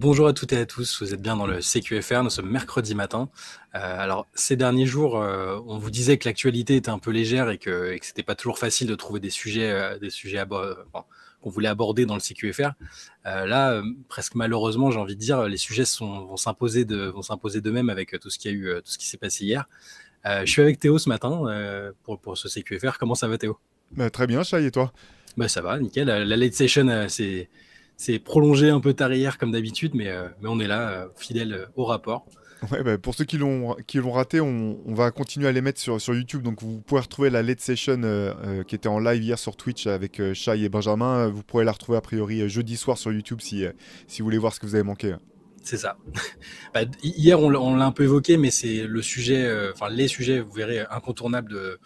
Bonjour à toutes et à tous, vous êtes bien dans le CQFR, nous sommes mercredi matin. Euh, alors ces derniers jours, euh, on vous disait que l'actualité était un peu légère et que, ce n'était pas toujours facile de trouver des sujets, euh, des sujets qu'on voulait aborder dans le CQFR. là, presque malheureusement, j'ai envie de dire, les sujets vont s'imposer d'eux-mêmes avec tout ce qui a eu, tout ce qui s'est passé hier. je suis avec Théo ce matin pour, ce CQFR. Comment ça va Théo? Bah, Très bien, Chai, et toi? Bah, Ça va, nickel. La late session, c'est c'est prolongé un peu tard comme d'habitude, mais, euh, mais on est là, euh, fidèle euh, au rapport. Ouais, bah, pour ceux qui l'ont raté, on, va continuer à les mettre sur, sur YouTube. Donc vous pouvez retrouver la late session qui était en live hier sur Twitch avec Shai et Benjamin. Vous pourrez la retrouver a priori jeudi soir sur YouTube si, si vous voulez voir ce que vous avez manqué. C'est ça. Bah, hier, on, l'a un peu évoqué, mais c'est le sujet, enfin les sujets, vous verrez, incontournables de,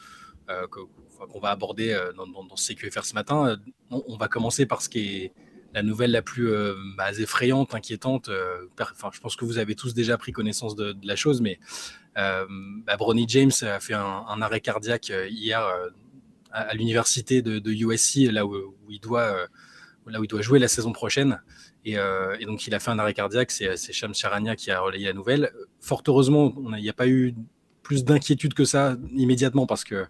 qu'on va aborder dans, dans, ce CQFR ce matin. On, va commencer par ce qui est la nouvelle la plus euh, bah, effrayante, inquiétante. Euh, enfin, je pense que vous avez tous déjà pris connaissance de, la chose, mais euh, bah, Bronny James a fait un, arrêt cardiaque hier à, l'université de, USC, là où, il doit, là où il doit jouer la saison prochaine. Et, donc, il a fait un arrêt cardiaque. C'est Sham Charania qui a relayé la nouvelle. Fort heureusement, il n'y a pas eu plus d'inquiétude que ça immédiatement parce que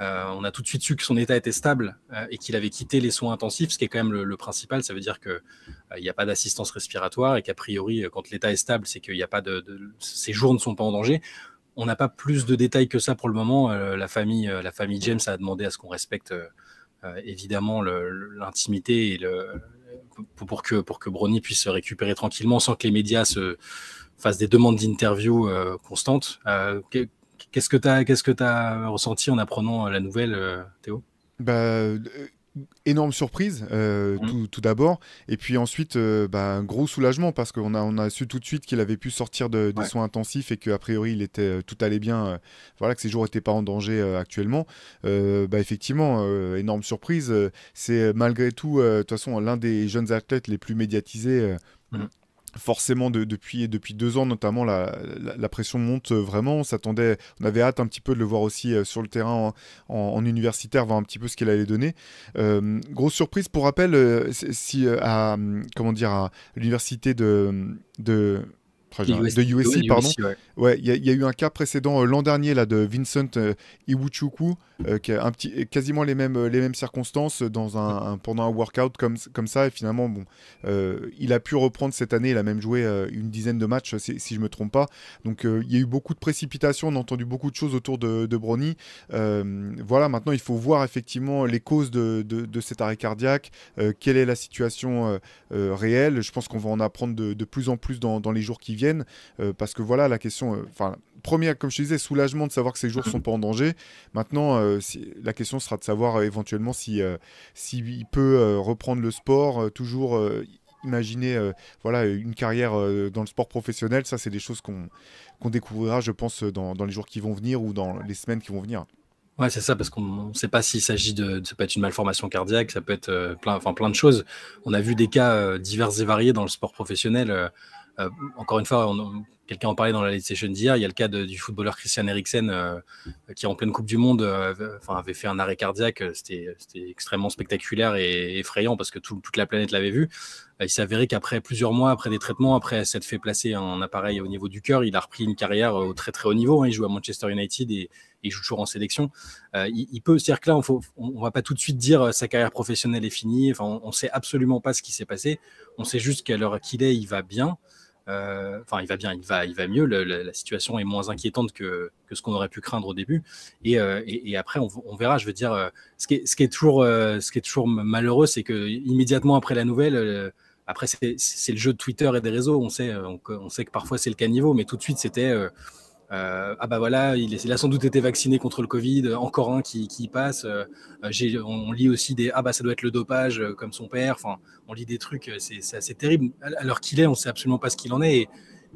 on a tout de suite su que son état était stable euh, et qu'il avait quitté les soins intensifs, ce qui est quand même le, principal. Ça veut dire qu'il euh, n'y a pas d'assistance respiratoire et qu'a priori, quand l'état est stable, c'est qu'il n'y a pas de, Ses jours ne sont pas en danger. On n'a pas plus de détails que ça pour le moment. la, famille, la famille James a demandé à ce qu'on respecte évidemment l'intimité et pour, que, pour que puisse se récupérer tranquillement sans que les médias se fassent des demandes d'interview constantes. Qu'est-ce que tu as, qu'est-ce que as ressenti en apprenant la nouvelle, euh, Théo? Bah, euh, énorme surprise euh, mmh. tout, d'abord. Et puis ensuite bah, un gros soulagement parce qu'on a, on a su tout de suite qu'il avait pu sortir de, des soins intensifs et qu'a priori il était tout allait bien voilà que ses jours n'étaient pas en danger actuellement. Bah, effectivement énorme surprise. C'est malgré tout de toute façon l'un des jeunes athlètes les plus médiatisés mmh forcément depuis, depuis deux ans notamment la, pression monte vraiment. On s'attendait on avait hâte un petit peu de le voir aussi euh, sur le terrain en, universitaire voir un petit peu ce qu'il allait donner. Euh, grosse surprise pour rappel euh, si à comment dire à l'université de, de de USC, pardon. Ouais, il y, a eu un cas précédent l'an dernier là de Vincent Iwuchukwu euh, qui a un petit, quasiment les mêmes, les mêmes circonstances dans un, pendant un workout comme, comme ça. Et finalement, bon, euh, il a pu reprendre cette année. Il a même joué euh, une dizaine de matchs, si, je ne me trompe pas. Donc, il y a eu beaucoup de précipitations. On a entendu beaucoup de choses autour de, de Brony. voilà, maintenant, il faut voir effectivement les causes de, de, cet arrêt cardiaque. quelle est la situation réelle Je pense qu'on va en apprendre de, plus en plus dans, dans les jours qui viennent. Parce que voilà, la question. Enfin, première, comme je te disais, soulagement de savoir que ces jours sont pas en danger. Maintenant, euh, la question sera de savoir euh, éventuellement si, euh, s'il peut reprendre le sport, toujours imaginer voilà, une carrière dans le sport professionnel. Ça, c'est des choses qu'on, qu'on découvrira, je pense, dans, dans, les jours qui vont venir ou dans les semaines qui vont venir. Ouais, c'est ça, parce qu'on ne sait pas s'il s'agit de, ça peut être une malformation cardiaque, ça peut être plein, enfin, plein de choses. On a vu des cas divers et variés dans le sport professionnel. Encore une fois, quelqu'un en parlait dans la Session d'hier. Il y a le cas du footballeur Christian Eriksen euh, qui, en pleine Coupe du Monde, euh, avait fait un arrêt cardiaque. C'était extrêmement spectaculaire et effrayant parce que toute la planète l'avait vu. Euh, il s'est avéré qu'après plusieurs mois, après des traitements, après s'être fait placer un appareil au niveau du cœur, il a repris une carrière au très très haut niveau. Hein. Il joue à Manchester United et, il joue toujours en sélection. il, peut, c'est-à-dire que là, on, ne va pas tout de suite dire sa carrière professionnelle est finie. Enfin, on, ne sait absolument pas ce qui s'est passé. On sait juste qu'à l'heure qu'il est, il va bien. Euh, enfin, il va bien, il va, il va mieux. la situation est moins inquiétante que, que ce qu'on aurait pu craindre au début. Et, euh, après, on, verra. Je veux dire, euh, ce qui est, ce toujours, ce qui est toujours malheureux, c'est que immédiatement après la nouvelle, après c'est le jeu de Twitter et des réseaux. On sait, on, on sait que parfois c'est le caniveau, mais tout de suite c'était euh, ah bah voilà, il, a sans doute été vacciné contre le Covid, encore un qui, passe. Euh, on, lit aussi des ah bah ça doit être le dopage euh, comme son père. Enfin, on lit des trucs, c'est assez terrible. Alors qu'il est, on sait absolument pas ce qu'il en est.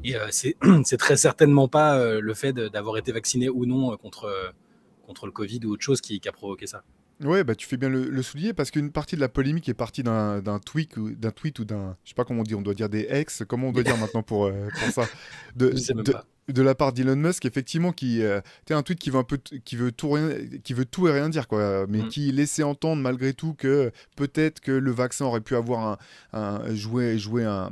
Et, c'est très certainement pas le fait d'avoir été vacciné ou non contre, contre le Covid ou autre chose qui, a provoqué ça. Ouais, bah tu fais bien le, souligner parce qu'une partie de la polémique est partie d'un tweet ou d'un tweet ou d'un, je sais pas comment on dit, on doit dire des ex, comment on doit dire maintenant pour, pour ça, de, pas. de la part d'Elon Musk, effectivement, qui euh, un tweet qui veut un peu qui veut tout rien, qui veut tout et rien dire quoi, mais mm. qui laissait entendre malgré tout que peut-être que le vaccin aurait pu avoir un, jouer jouer un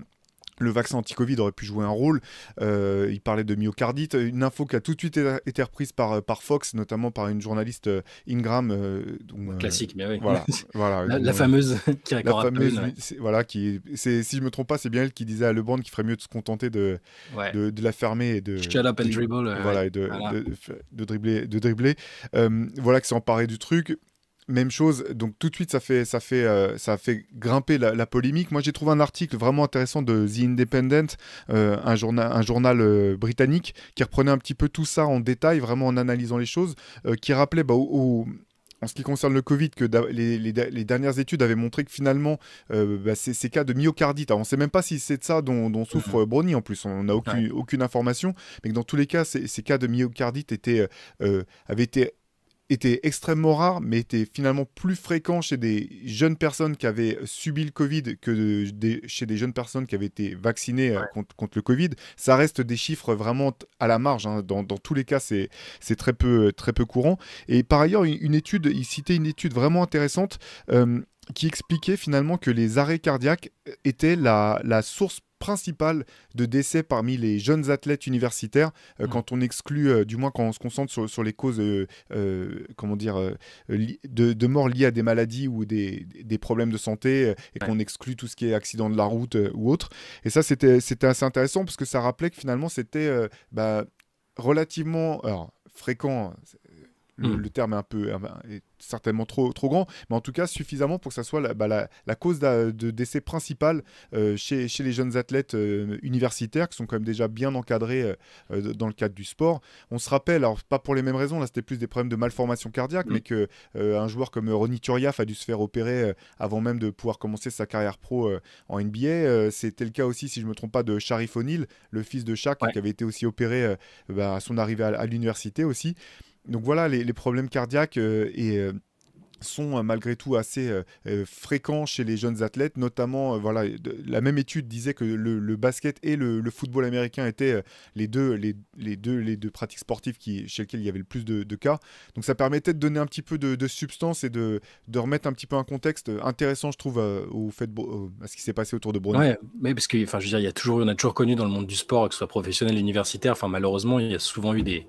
le vaccin anti-Covid aurait pu jouer un rôle. Euh, il parlait de myocardite, une info qui a tout de suite été reprise par, par Fox, notamment par une journaliste Ingram. Classique, mais oui. Voilà, voilà la, fameuse qui la fameuse, voilà, qui, si je me trompe pas, c'est bien elle qui disait à LeBron qu'il ferait mieux de se contenter de, de, la fermer et de shut up and dribble, voilà, et de, de, dribbler, de dribbler. voilà, qui s'est emparé du truc même chose, donc tout de suite ça fait, ça fait, euh, ça fait grimper la, polémique. Moi j'ai trouvé un article vraiment intéressant de The Independent, euh, un journal, un journal euh, britannique, qui reprenait un petit peu tout ça en détail, vraiment en analysant les choses, qui rappelait bah, en ce qui concerne le Covid, que les, dernières études avaient montré que finalement, bah, ces, cas de myocardite, on ne sait même pas si c'est de ça dont, souffre mmh. Brony en plus, on n'a aucune, aucune, information, mais que dans tous les cas, ces, ces cas de myocardite étaient, avaient été était extrêmement rare, mais était finalement plus fréquent chez des jeunes personnes qui avaient subi le Covid que chez des jeunes personnes qui avaient été vaccinées euh, contre, le Covid. Ça reste des chiffres vraiment à la marge. Hein. Dans, tous les cas, c'est très peu, très peu courant. Et par ailleurs, une, étude, il citait une étude vraiment intéressante. Euh, qui expliquait finalement que les arrêts cardiaques étaient la, la source principal de décès parmi les jeunes athlètes universitaires, euh, mmh. quand on exclut, euh, du moins quand on se concentre sur, les causes, euh, comment dire, de, de morts liées à des maladies ou des, problèmes de santé, et qu'on exclut tout ce qui est accident de la route ou autre. Et ça, c'était assez intéressant parce que ça rappelait que finalement, c'était bah, relativement fréquent. Le, mmh. le, terme est un peu est certainement trop, trop grand, mais en tout cas suffisamment pour que ça soit la, bah, la, cause de décès principale euh, chez, chez, les jeunes athlètes euh, universitaires qui sont quand même déjà bien encadrés euh, dans le cadre du sport. On se rappelle, alors pas pour les mêmes raisons, là c'était plus des problèmes de malformation cardiaque, mm. mais que un joueur comme Ronny Turiaf a dû se faire opérer avant même de pouvoir commencer sa carrière pro en NBA. c'était le cas aussi, si je ne me trompe pas, de Sharif O'Neal, le fils de Shaq, qui avait été aussi opéré bah, à son arrivée à l'université aussi donc voilà, les, problèmes cardiaques euh, euh, sont euh, malgré tout assez fréquents chez les jeunes athlètes, notamment voilà la même étude disait que le, basket et le, football américain étaient les deux les, deux les deux pratiques sportives qui chez lesquelles il y avait le plus de, cas. Donc ça permettait de donner un petit peu de, substance et de, remettre un petit peu un contexte intéressant, je trouve, au fait à ce qui s'est passé autour de Brown. Ouais, mais parce que enfin je veux dire y a toujours on a toujours connu dans le monde du sport que ce soit professionnel universitaire, enfin malheureusement il y a souvent eu des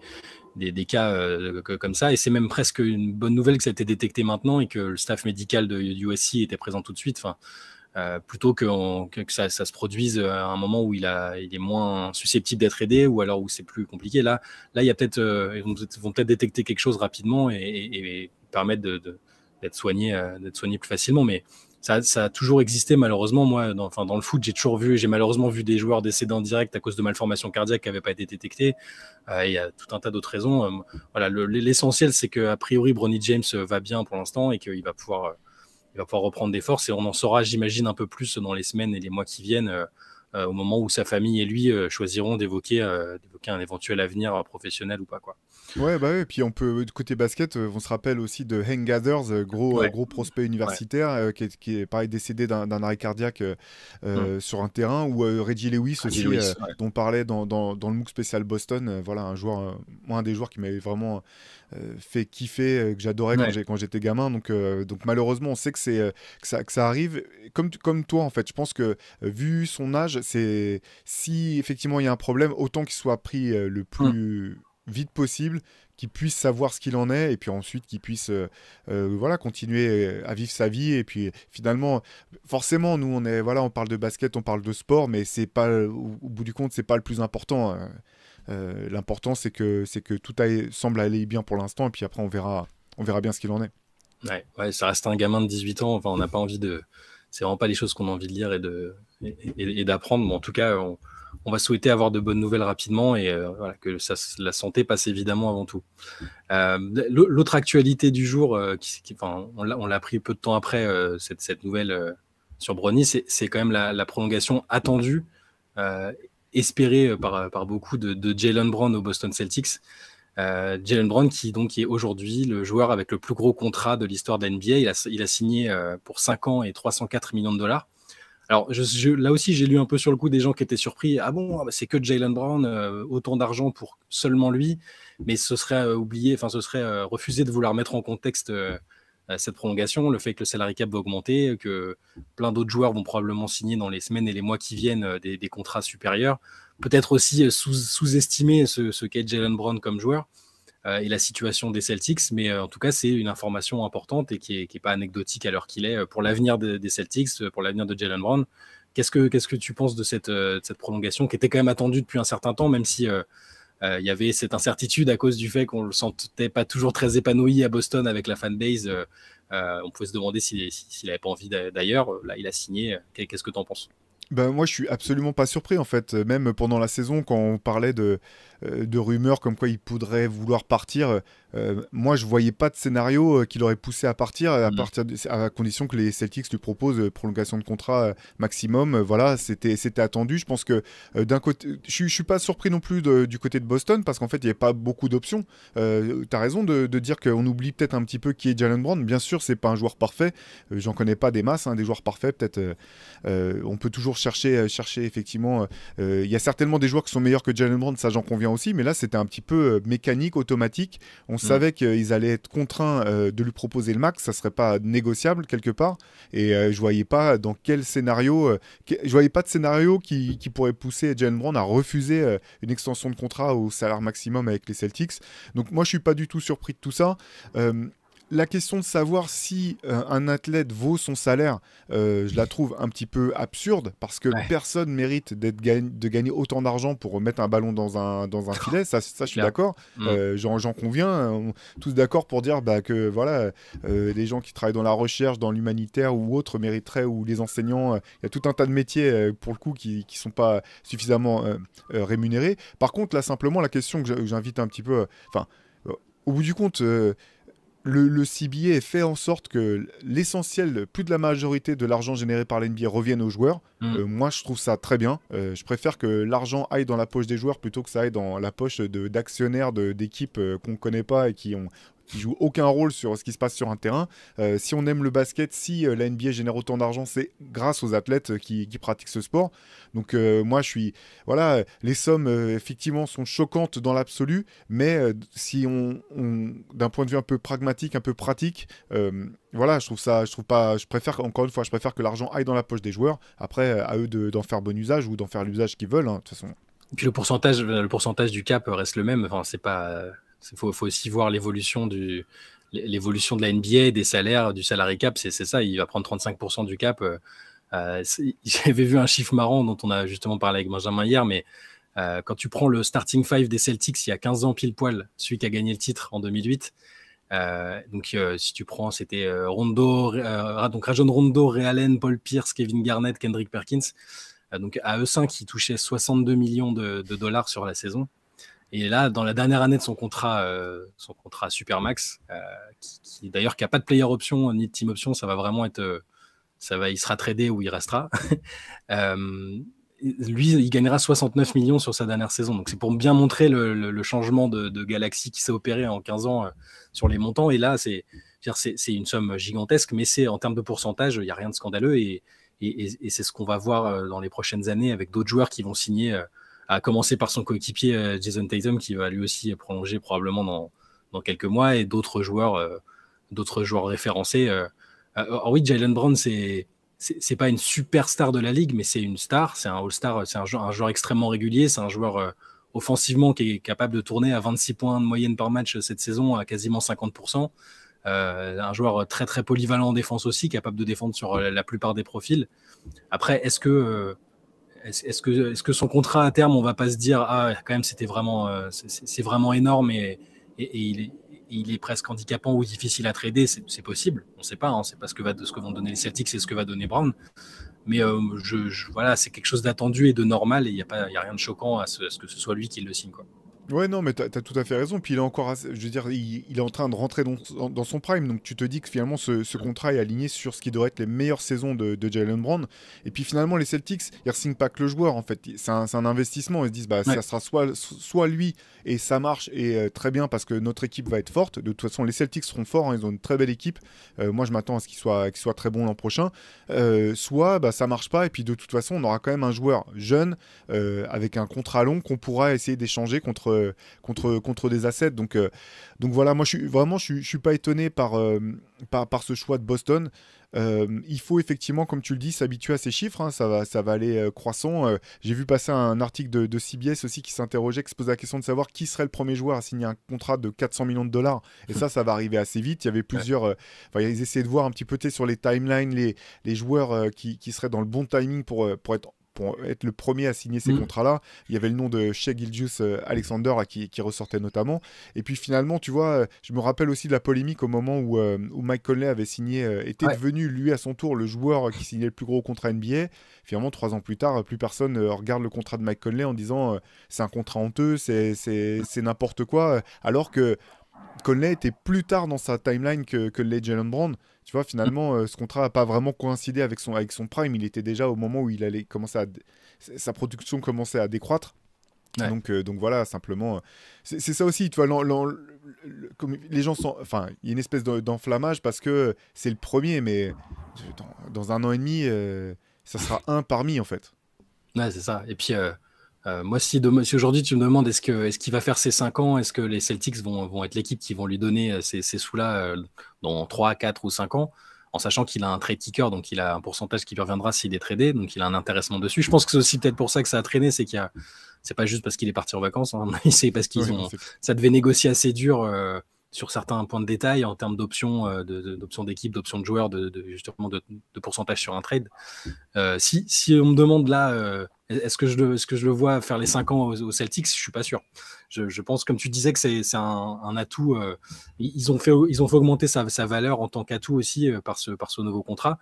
des, cas euh, comme ça. Et c'est même presque une bonne nouvelle que ça a été détecté maintenant et que le staff médical de USC était présent tout de suite. Euh, plutôt que, que ça, se produise à un moment où il, a, il est moins susceptible d'être aidé ou alors où c'est plus compliqué. Là, là il y a peut-être, euh, ils vont peut-être détecter quelque chose rapidement et, permettre d'être soigné, soigné plus facilement. Mais ça, a toujours existé malheureusement. Moi, dans, enfin, dans le foot, j'ai toujours vu, j'ai malheureusement vu des joueurs décédés en direct à cause de malformations cardiaques qui n'avaient pas été détectées. Euh, il y a tout un tas d'autres raisons. Euh, voilà, l'essentiel, c'est que priori, Bronny James va bien pour l'instant et qu'il va pouvoir, euh, va pouvoir reprendre des forces. Et on en saura, j'imagine, un peu plus dans les semaines et les mois qui viennent. au moment où sa famille et lui choisiront d'évoquer un éventuel avenir professionnel ou pas quoi. Ouais, bah Et puis on peut, côté basket, euh, on se rappelle aussi de Hank Gathers, euh, gros, euh, gros prospect universitaire, qui, est, pareil décédé d'un arrêt cardiaque hum. sur un terrain, ou Reggie Lewis aussi, dont on parlait dans, dans, dans, le MOOC spécial Boston. voilà, un joueur, un des joueurs qui m'avait vraiment fait kiffer, que j'adorais quand j'étais gamin. Donc, donc malheureusement, on sait que, c'est que, ça, que ça arrive. Comme, comme toi, en fait, je pense que vu son âge, c'est si effectivement il y a un problème, autant qu'il soit pris le hum. plus vite possible, qu'il puisse savoir ce qu'il en est et puis ensuite qu'il puisse euh, euh, voilà continuer euh, à vivre sa vie et puis finalement forcément nous on est voilà on parle de basket on parle de sport mais c'est pas au, bout du compte c'est pas le plus important hein. l'important c'est que que tout semble aller bien pour l'instant et puis après on verra on verra bien ce qu'il en est ouais, ouais, ça reste un gamin de 18 ans enfin on n'a pas envie de c'est vraiment pas les choses qu'on a envie de lire et de et, d'apprendre mais en tout cas on, on va souhaiter avoir de bonnes nouvelles rapidement et euh, que la santé passe évidemment avant tout. Euh, l'autre actualité du jour, euh, on l'a appris peu de temps après cette, nouvelle sur Brony, c'est quand même la, prolongation attendue, espérée par, beaucoup de, Jalen Brown au Boston Celtics. Jalen Brown qui donc est aujourd'hui le joueur avec le plus gros contrat de l'histoire de l'NBA. Il a, il a signé pour 5 ans et 304 millions de dollars. Alors là aussi, j'ai lu un peu sur le coup des gens qui étaient surpris. Ah bon, ah bah, c'est que Jalen Brown, euh, autant d'argent pour seulement lui, mais ce serait euh, oublié, enfin ce serait euh, refusé de vouloir mettre en contexte cette prolongation, le fait que le salary cap va augmenter, que plein d'autres joueurs vont probablement signer dans les semaines et les mois qui viennent des, contrats supérieurs, peut-être aussi sous-estimer ce, qu'est Jalen Brown comme joueur et la situation des Celtics, mais en tout cas c'est une information importante et qui n'est pas anecdotique à l'heure qu'il est pour l'avenir des Celtics, pour l'avenir de Jalen Brown. Qu'est-ce que, que tu penses de cette, cette prolongation qui était quand même attendue depuis un certain temps, même si euh, il y avait cette incertitude à cause du fait qu'on le sentait pas toujours très épanoui à Boston avec la fanbase. Euh, euh, on pouvait se demander s'il n'avait pas envie d'ailleurs. Là, il a signé. Qu'est-ce que tu en penses? Ben, moi, je suis absolument pas surpris en fait. Même pendant la saison, quand on parlait de, de rumeurs comme quoi il pourrait vouloir partir, euh, moi, je voyais pas de scénario euh, qui l'aurait poussé à partir, à, mm. partir à condition que les Celtics lui proposent euh, prolongation de contrat maximum. voilà, c'était c'était attendu. Je pense que d'un côté, je, suis pas surpris non plus du côté de Boston parce qu'en fait, il n'y a pas beaucoup d'options. tu as raison de, dire qu'on oublie peut-être un petit peu qui est Jalen Brown. Bien sûr, c'est pas un joueur parfait. J'en connais pas des masses, hein, des joueurs parfaits. Peut-être, on peut toujours chercher, chercher effectivement. Il y a certainement des joueurs qui sont meilleurs que Jalen Brown, ça j'en conviens aussi. Mais là, c'était un petit peu mécanique, automatique. On Mm. savait qu'ils allaient être contraints euh, de lui proposer le max, ça serait pas négociable quelque part. Et euh, je voyais pas dans quel scénario, euh, je voyais pas de scénario qui, pourrait pousser Jalen Brown à refuser une extension de contrat au salaire maximum avec les Celtics. Donc moi je suis pas du tout surpris de tout ça la question de savoir si euh, un athlète vaut son salaire, euh, je la trouve un petit peu absurde parce que personne mérite d'être de gagner autant d'argent pour mettre un ballon dans un, dans un filet. Ça, ça je suis d'accord. Mm. Euh, j'en conviens. tous d'accord pour dire bah, que voilà, les gens qui travaillent dans la recherche, dans l'humanitaire ou autres mériteraient, ou les enseignants, il y a tout un tas de métiers pour le coup qui ne sont pas suffisamment rémunérés. Par contre, là, simplement, la question que j'invite un petit peu. Enfin, au bout du compte le, le, CBA fait en sorte que l'essentiel, plus de la majorité de l'argent généré par l'NBA revienne aux joueurs. Mm. Euh, moi, je trouve ça très bien. Euh, je préfère que l'argent aille dans la poche des joueurs plutôt que ça aille dans la poche d'actionnaires d'équipes euh, qu'on ne connaît pas et qui ont qui joue aucun rôle sur ce qui se passe sur un terrain. Euh, si on aime le basket, si euh, la NBA génère autant d'argent, c'est grâce aux athlètes qui, pratiquent ce sport. Donc euh, moi, je suis... Voilà, les sommes, effectivement, sont choquantes dans l'absolu, mais si on, d'un point de vue un peu pragmatique, un peu pratique, voilà, je trouve ça, je trouve pas, je préfère, encore une fois, je préfère que l'argent aille dans la poche des joueurs. Après, à eux d'en faire bon usage ou d'en faire l'usage qu'ils veulent, hein, de toute façon. Et puis le pourcentage, le pourcentage du cap reste le même. Enfin, c'est pas il faut, aussi voir l'évolution de la NBA, des salaires, du salary cap, c'est ça, il va prendre 35% du cap. Euh, euh J'avais vu un chiffre marrant dont on a justement parlé avec Benjamin hier, mais euh, quand tu prends le starting five des Celtics il y a 15 ans pile poil, celui qui a gagné le titre en 2008, euh, donc si tu prends, c'était Rondo, donc Rajon Rondo, Ray Allen, Paul Pierce, Kevin Garnett, Kendrick Perkins. donc à eux 5, ils touchaient 62 millions de dollars sur la saison. Et là, dans la dernière année de son contrat, euh, son contrat Supermax, euh, qui, d'ailleurs qui n'a pas de player option ni de team option, ça va vraiment être, euh, ça va, il sera tradé ou il restera. lui, il gagnera 69 millions sur sa dernière saison. Donc c'est pour bien montrer le, changement de, galaxie qui s'est opéré en 15 ans sur les montants. Et là, c'est une somme gigantesque, mais c'est en termes de pourcentage, il n'y a rien de scandaleux. Et c'est ce qu'on va voir dans les prochaines années avec d'autres joueurs qui vont signer à commencer par son coéquipier euh, Jason Tatum qui va lui aussi prolonger probablement dans, dans quelques mois et d'autres joueurs, euh, d'autres joueurs référencés. Euh. alors oui, Jalen Brown, c'est c'est pas une superstar de la ligue, mais c'est une star, c'est un All-Star, c'est un, joueur extrêmement régulier, c'est un joueur offensivement qui est capable de tourner à 26 points de moyenne par match cette saison à quasiment 50%. un joueur très très polyvalent en défense aussi, capable de défendre sur la plupart des profils. Après, est-ce que est-ce que, est que son contrat à terme, on va pas se dire ah quand même c'était vraiment euh, c'est vraiment énorme et, il, est, presque handicapant ou difficile à trader, c'est possible. On ne sait pas, hein, c'est pas ce que, va, ce que vont donner les Celtics, c'est ce que va donner Brown. Mais euh, je, voilà, c'est quelque chose d'attendu et de normal et il n'y a, pas, a rien de choquant à ce, à ce, que ce soit lui qui le signe. Quoi. Ouais, non, mais tu as, tout à fait raison. Puis il est encore, je veux dire, il, est en train de rentrer dans, dans, son prime. Donc tu te dis que finalement, ce, contrat est aligné sur ce qui devrait être les meilleures saisons de, de Jalen Brown. Et puis finalement, les Celtics, ils ne signent pas que le joueur. En fait, c'est un, un, investissement. Ils se disent, bah, ça sera soit, soit lui et ça marche et euh, très bien parce que notre équipe va être forte. De toute façon, les Celtics seront forts. Hein, ils ont une très belle équipe. Euh, moi, je m'attends à ce qu'ils soient, qu soient très bons l'an prochain. Euh, soit bah, ça marche pas. Et puis de toute façon, on aura quand même un joueur jeune avec un contrat long qu'on pourra essayer d'échanger contre contre, contre, contre des assets. Donc, donc voilà, moi je suis vraiment je suis, suis pas étonné par, par, par, ce choix de Boston. Euh, il faut effectivement, comme tu le dis, s'habituer à ces chiffres. Hein. ça, va, ça va aller euh, croissant. Euh, j'ai vu passer un article de, CBS aussi qui s'interrogeait, qui se posait la question de savoir qui serait le premier joueur à signer un contrat de 400 millions de dollars. Et ça, ça va arriver assez vite. Il y avait plusieurs. ils essayaient de voir un petit peu sur les timelines les, les joueurs qui, qui, seraient dans le bon timing pour, pour être pour être le premier à signer ces mm. contrats-là. Il y avait le nom de Shea Gilgius euh, Alexander qui, ressortait notamment. Et puis finalement, tu vois, euh, je me rappelle aussi de la polémique au moment où, euh, où Mike Conley avait signé, était devenu lui à son tour le joueur qui signait le plus gros contrat NBA. Finalement, trois ans plus tard, plus personne regarde le contrat de Mike Conley en disant c'est un contrat honteux, c'est n'importe quoi. Alors que Conley était plus tard dans sa timeline que, que les Jalen Brown. Tu vois, finalement, euh, ce contrat n'a pas vraiment coïncidé avec son, avec son prime. Il était déjà au moment où il allait commencer à. Sa production commençait à décroître. Donc, euh, donc voilà, simplement. C'est ça aussi, tu vois, comme les gens sont. Enfin, il y a une espèce d'enflammage parce que c'est le premier, mais dans, un an et demi, euh, ça sera un parmi, en fait. Ouais, c'est ça. Et puis, euh, moi, si, aujourd'hui tu me demandes est-ce qu'il est va faire ses 5 ans, est-ce que les Celtics vont, vont être l'équipe qui vont lui donner euh, ces, ces sous-là euh, dans 3, 4 ou 5 ans, en sachant qu'il a un trade kicker, donc il a un pourcentage qui lui reviendra s'il est tradé, donc il a un intéressement dessus. Je pense que c'est aussi peut-être pour ça que ça a traîné, c'est qu'il c'est pas juste parce qu'il est parti en vacances, hein, c'est parce qu'ils ont, ça devait négocier assez dur sur certains points de détail en termes d'options, d'options d'équipe, d'options de joueurs, de, justement de, pourcentage sur un trade. si, si on me demande là est-ce que, je le, que je le vois faire les 5 ans aux, Celtics Je suis pas sûr. Je, pense, comme tu disais, que c'est un, atout. Euh, ils, ont fait, ils ont fait augmenter sa, valeur en tant qu'atout aussi euh, par, ce, par ce nouveau contrat.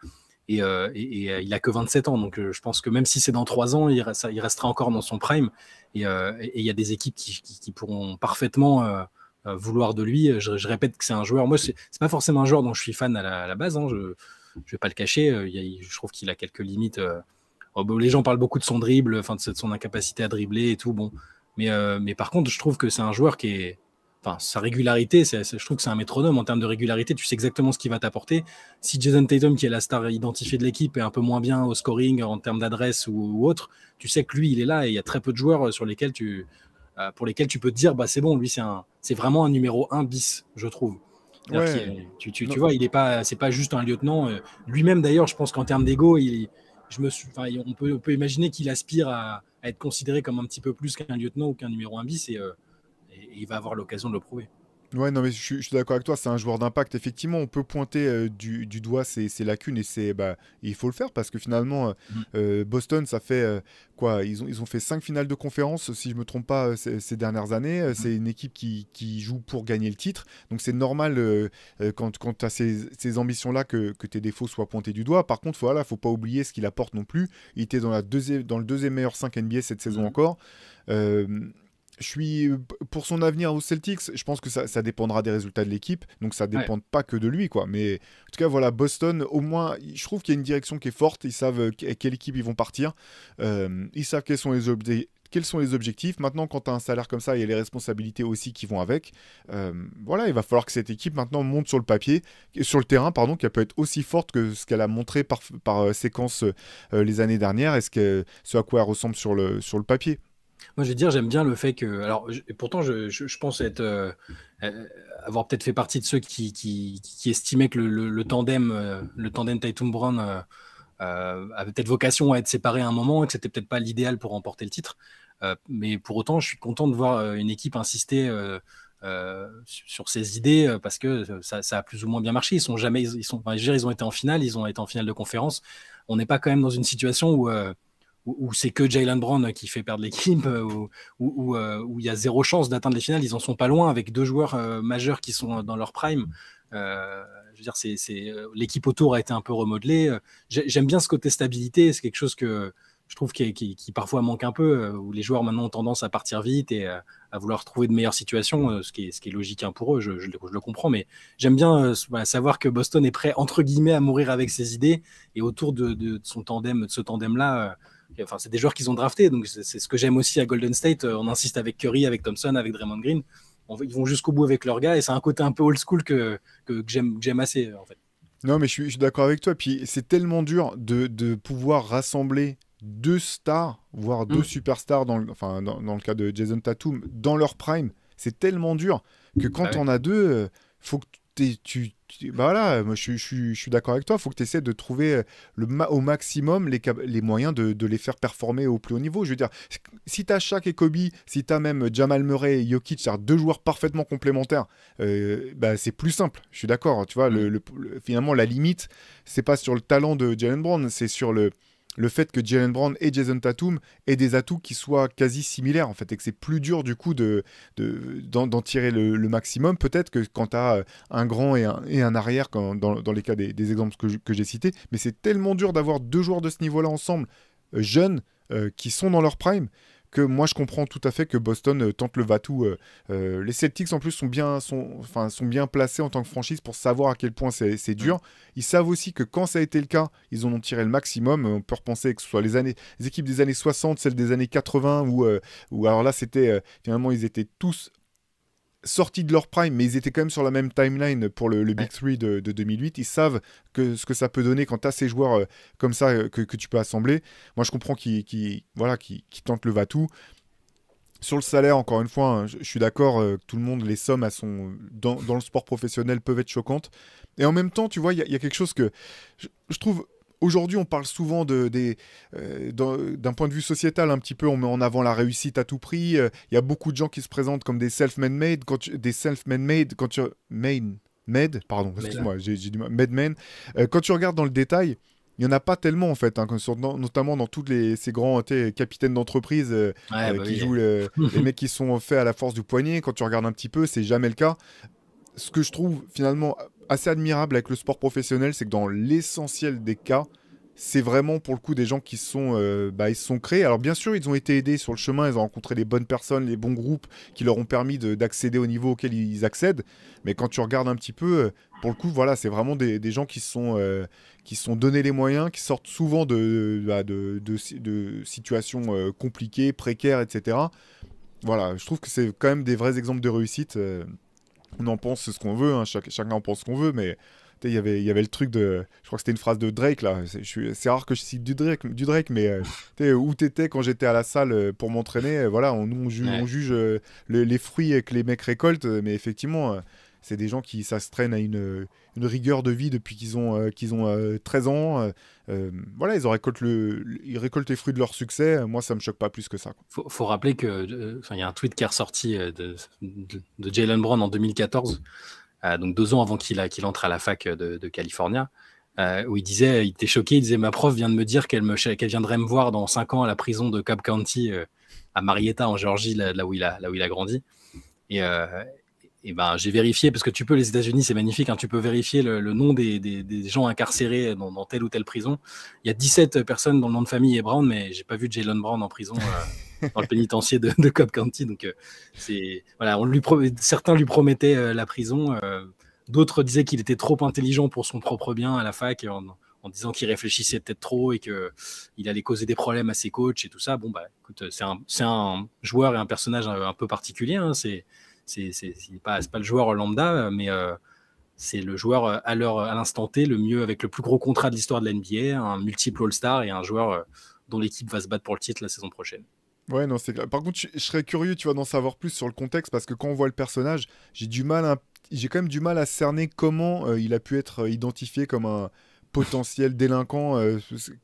Et, euh, il a que 27 ans. Donc je pense que même si c'est dans 3 ans, il, il, restera encore dans son prime. Et il y a des équipes qui, pourront parfaitement vouloir de lui. Je, répète que c'est un joueur. Moi, c'est pas forcément un joueur dont je suis fan à la, base. Hein. je ne vais pas le cacher. je trouve qu'il a quelques limites Oh, bah, les gens parlent beaucoup de son dribble, enfin de son incapacité à dribbler et tout. Bon, mais, euh, mais par contre, je trouve que c'est un joueur qui est, enfin, sa régularité, je trouve que c'est un métronome en termes de régularité. Tu sais exactement ce qu'il va t'apporter. Si Jason Tatum, qui est la star identifiée de l'équipe, est un peu moins bien au scoring en termes d'adresse ou, autre, tu sais que lui, il est là et il y a très peu de joueurs euh, sur lesquels tu, euh, pour lesquels tu peux te dire, bah c'est bon, lui, c'est un, c'est vraiment un numéro 1 bis, je trouve. tu, tu, tu, vois, il est pas, c'est pas juste un lieutenant. Lui-même, d'ailleurs, je pense qu'en termes d'ego, il me suis, on, peut, on peut imaginer qu'il aspire à, être considéré comme un petit peu plus qu'un lieutenant ou qu'un numéro 1 bis euh, et, il va avoir l'occasion de le prouver. Ouais, non, mais je, suis d'accord avec toi, c'est un joueur d'impact. Effectivement, on peut pointer euh, du, doigt ses, lacunes et c'est, bah, il faut le faire parce que finalement, euh, mm. euh, Boston, ça fait quoi ils ont, ils ont fait cinq finales de conférence, si je me trompe pas, ces, dernières années. Mm. C'est une équipe qui, qui, joue pour gagner le titre. Donc c'est normal quand, quand tu as ces, ces ambitions-là que, que, tes défauts soient pointés du doigt. Par contre, voilà, il faut pas oublier ce qu'il apporte non plus. Il était dans, la deuxième, dans le deuxième meilleur 5 NBA cette saison mm. encore je suis pour son avenir aux Celtics, je pense que ça, dépendra des résultats de l'équipe, donc ça ne dépend pas que de lui, quoi. Mais en tout cas, voilà, Boston, au moins, je trouve qu'il y a une direction qui est forte. Ils savent quelle équipe ils vont partir. Euh, ils savent quels sont les quels sont les objectifs. Maintenant, quand tu as un salaire comme ça, il y a les responsabilités aussi qui vont avec. Euh, voilà, il va falloir que cette équipe maintenant monte sur le papier, sur le terrain, pardon, qu'elle peut être aussi forte que ce qu'elle a montré par, par euh, séquence les années dernières et ce, que, ce à quoi elle ressemble sur le, sur le papier. Moi, je vais dire, j'aime bien le fait que. Alors, pourtant, je, pense être, euh, euh, avoir peut-être fait partie de ceux qui, qui, estimaient que le, tandem, euh, le tandem Tatum Brown avait peut-être vocation à être séparé à un moment et que c'était peut-être pas l'idéal pour remporter le titre. mais pour autant, je suis content de voir une équipe insister. sur ses idées parce que ça, a plus ou moins bien marché. Ils sont jamais, ils sont, ils ont été en finale, ils ont été en finale de conférence. On n'est pas quand même dans une situation où où, c'est que Jalen Brown qui fait perdre l'équipe, euh, où, euh, où, il y a zéro chance d'atteindre les finales. Ils en sont pas loin avec deux joueurs euh, majeurs qui sont dans leur prime. je veux dire, c'est, l'équipe autour a été un peu remodelée. J'aime bien ce côté stabilité. C'est quelque chose que je trouve qui, parfois manque un peu, où les joueurs maintenant ont tendance à partir vite et à vouloir trouver de meilleures situations, ce qui est, logique hein, pour eux, je, le comprends, mais j'aime bien savoir que Boston est prêt, entre guillemets, à mourir avec ses idées, et autour de son tandem, de ce tandem-là, Enfin, c'est des joueurs qu'ils ont draftés, donc c'est ce que j'aime aussi à Golden State. Euh, on insiste avec Curry, avec Thompson, avec Draymond Green. ils vont jusqu'au bout avec leurs gars et c'est un côté un peu old school que, que, j'aime assez en fait. Non, mais je suis, d'accord avec toi. Puis c'est tellement dur de, de, pouvoir rassembler deux stars, voire deux mm. superstars, dans le, enfin, dans, le cas de Jason Tatum, dans leur prime. C'est tellement dur que quand bah on a deux, euh, faut que tu, bah voilà, moi je, je, je suis d'accord avec toi, il faut que tu essaies de trouver euh, le au maximum les, les moyens de, de, les faire performer au plus haut niveau. Je veux dire, si tu as Shaq et Kobe, si tu as même Jamal Murray et Jokic, c'est deux joueurs parfaitement complémentaires, euh, bah, c'est plus simple. Je suis d'accord, tu vois, le, mm. finalement la limite, c'est pas sur le talent de Jalen Brown, c'est sur le, le fait que Jalen Brown et Jason Tatum aient des atouts qui soient quasi similaires en fait et que c'est plus dur du coup de, d'en, tirer le, maximum. Peut-être que quand tu as euh, un grand et un, arrière dans, les cas des, exemples que, j'ai cités mais c'est tellement dur d'avoir deux joueurs de ce niveau là ensemble euh, jeunes euh, qui sont dans leur prime que moi je comprends tout à fait que Boston euh, tente le Vatou. Euh, euh, les Celtics en plus sont bien, sont, enfin, sont bien placés en tant que franchise pour savoir à quel point c'est dur. Ils savent aussi que quand ça a été le cas, ils en ont tiré le maximum. On peut repenser que ce soit les, années, les équipes des années 60, celles des années 80, où, où alors là c'était finalement ils étaient tous sortis de leur prime, mais ils étaient quand même sur la même timeline pour le, Big 3 de, 2008. Ils savent que, ce que ça peut donner quand tu as ces joueurs euh, comme ça euh, que, tu peux assembler. Moi, je comprends qu'ils voilà, tentent le va-tout. Sur le salaire, encore une fois, hein, je, suis d'accord, euh, tout le monde, les sommes à son, dans, le sport professionnel peuvent être choquantes. Et en même temps, tu vois, il y, a quelque chose que je trouve Aujourd'hui, on parle souvent de, euh, d'un point de vue sociétal, un petit peu, on met en avant la réussite à tout prix. Euh, il y a beaucoup de gens qui se présentent comme des self-made made, quand des self-made made, quand tu main, made, pardon, excuse-moi, j'ai, made men. Euh, quand tu regardes dans le détail, il n'y en a pas tellement en fait, hein, notamment dans tous ces grands capitaines d'entreprise bah qui jouent les mecs qui sont faits à la force du poignet. Quand tu regardes un petit peu, c'est jamais le cas. Ce que je trouve finalement assez admirable avec le sport professionnel, c'est que dans l'essentiel des cas, c'est vraiment pour le coup des gens qui sont, euh, bah, ils se sont créés. Alors bien sûr, ils ont été aidés sur le chemin, ils ont rencontré les bonnes personnes, les bons groupes qui leur ont permis d'accéder au niveau auquel ils accèdent. Mais quand tu regardes un petit peu, euh, pour le coup, voilà, c'est vraiment des, gens qui sont, euh, qui sont donnés les moyens, qui sortent souvent de, bah, de, de, situations compliquées, précaires, etc. Voilà, je trouve que c'est quand même des vrais exemples de réussite on en pense ce qu'on veut, hein, chacun en pense ce qu'on veut, mais il y avait, y avait le truc de. Je crois que c'était une phrase de Drake, là. C'est rare que je cite du Drake, du Drake mais euh, où t'étais quand j'étais à la salle euh, pour m'entraîner euh, Voilà, on, on, juge les fruits que les mecs récoltent, mais effectivement, c'est des gens qui s'astreignent à une, rigueur de vie depuis qu'ils ont, qu'ils ont 13 ans. voilà, ils, récoltent les fruits de leur succès. Moi, ça me choque pas plus que ça. Il faut, rappeler qu'il il y a un tweet qui est ressorti de, de, Jalen Brown en 2014, donc deux ans avant qu'il entre à la fac de, California. où il disait, il était choqué, il disait ma prof vient de me dire qu'elle me viendrait me voir dans 5 ans à la prison de Cobb County à Marietta en Géorgie là, là, où il a là où il a grandi et, et ben, j'ai vérifié, parce que tu peux, les États-Unis, c'est magnifique, hein, tu peux vérifier le, nom des, des, gens incarcérés dans, telle ou telle prison. Il y a 17 personnes dont le nom de famille est Brown, mais j'ai pas vu Jalen Brown en prison euh, dans le pénitencier de, de Cobb County. Donc, euh, c'est voilà, on lui certains lui promettaient euh, la prison, d'autres disaient qu'il était trop intelligent pour son propre bien à la fac, en, disant qu'il réfléchissait peut-être trop et qu'il allait causer des problèmes à ses coachs et tout ça. Bon, bah, écoute, c'est un, un, joueur et un personnage un, peu particulier. Hein, c'est c'est pas, pas le joueur lambda, mais euh, c'est le joueur euh, à l'instant T, le mieux avec le plus gros contrat de l'histoire de la NBA, un multiple All-Star et un joueur euh, dont l'équipe va se battre pour le titre la saison prochaine. Ouais, non, c'est Par contre, je, serais curieux, tu vas d'en savoir plus sur le contexte parce que quand on voit le personnage, j'ai du mal, j'ai quand même du mal à cerner comment il a pu être identifié comme un potentiel délinquant. Euh,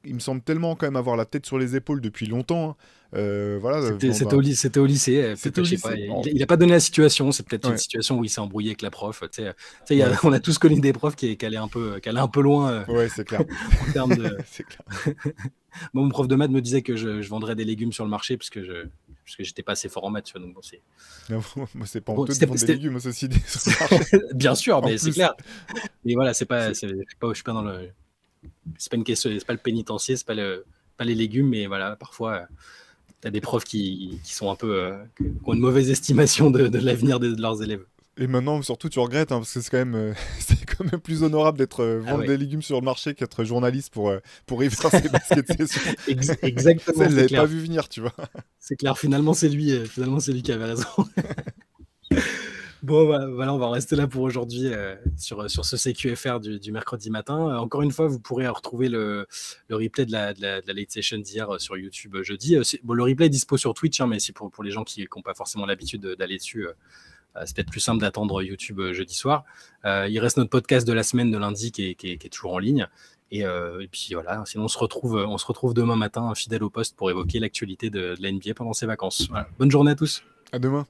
il me semble tellement quand même avoir la tête sur les épaules depuis longtemps. Hein. Euh, voilà, c'était au, au, lycée. il n'a pas donné la situation. C'est peut-être une situation où il s'est embrouillé avec la prof. on a tous connu des profs qui, qui allaient un peu, qui un peu loin. Euh, ouais, c'est clair. en termes de... mon prof de maths me disait que je, je, vendrais des légumes sur le marché parce que je parce que j'étais pas assez fort en maths. Donc bon, c'est. Moi, c'est pas honteux de vendre des légumes, dit. Bien sûr, mais c'est clair. Mais voilà, c'est pas, je pas, suis pas dans le. C'est pas une question, c'est pas le pénitencier, c'est pas le, pas les légumes, mais voilà, parfois. tu as des profs qui, qui, sont un peu euh, qui ont une mauvaise estimation de, de l'avenir de, leurs élèves. Et maintenant, surtout, tu regrettes, hein, parce que c'est quand, même, euh, quand même plus honorable d'être euh, vendre ah des légumes sur le marché qu'être journaliste pour, euh, pour réussir ses baskets Exactement. Elle l'avait pas vu venir, tu vois. C'est clair, finalement, c'est lui, finalement, c'est lui qui avait raison. Bon, bah, voilà, on va rester là pour aujourd'hui euh, sur, sur ce CQFR du, du mercredi matin. Euh, encore une fois, vous pourrez retrouver le, le replay de la, de la, de la late session d'hier euh, sur YouTube jeudi. Bon, le replay est dispo sur Twitch, hein, mais c'est pour, pour les gens qui n'ont pas forcément l'habitude d'aller dessus. C'est peut-être plus simple d'attendre YouTube jeudi soir. il reste notre podcast de la semaine de lundi qui est, toujours en ligne. Et, et, puis voilà, sinon on se retrouve, on se retrouve demain matin fidèle au poste pour évoquer l'actualité de, de la NBA pendant ses vacances. Bonne journée à tous. À demain.